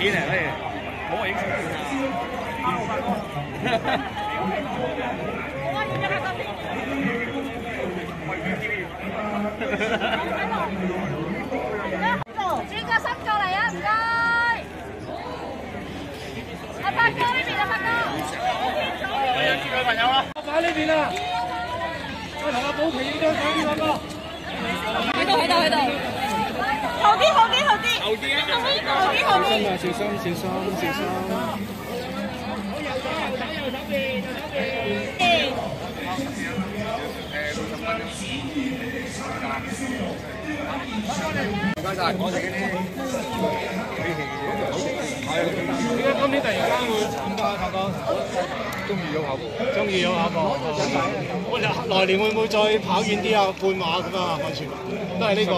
片啊，喂，好影轉個身過嚟啊，唔該。阿發哥呢邊啊，發哥。我有接女朋友啦。阿發呢邊啦。我同阿寶琪影張相先，發哥。喺度喺度喺度。好啲好啲。小心。小心小心小心。唔該晒，我哋嗰啲點解今年突然間會參加發哥？中意咗跑步，中意咗跑步。我哋來年會唔會再跑遠啲啊？半馬咁啊，安全都係呢個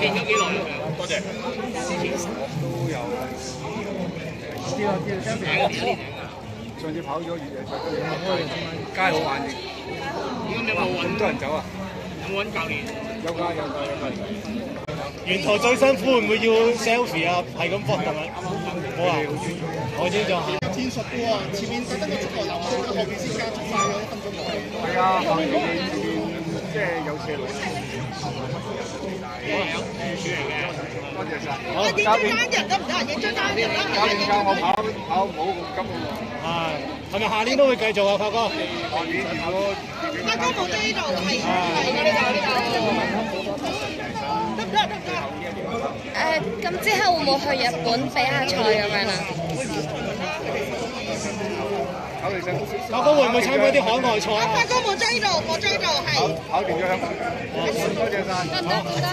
練咗幾耐啊？多謝。之前都有知道知道，大一年上次跑咗越野賽，街好玩啲。咁有冇揾咁多人走啊？有冇揾教練？有㗎有㗎有㗎。沿途最辛苦會唔會要 selfie 啊？係咁搏係咪？好啊，我知就係。戰術嘅喎，前面特登個速度流，後邊先加速快咗一分鐘。係啊，後面即係有斜路。多謝晒。好，影張單人得唔得？影張單人得唔得？教練教我跑跑唔好咁急喎。係，係咪下年都會繼續啊，發哥？下年如果發哥冇咗呢度，係係呢度呢度。得唔得？得唔得？誒，咁之後會唔會去日本比下賽咁樣啊？考慮先。發哥會唔會參加啲海外賽發啊？哥冇追到，冇追到，係。考完咗香港。多謝晒。得唔得？得。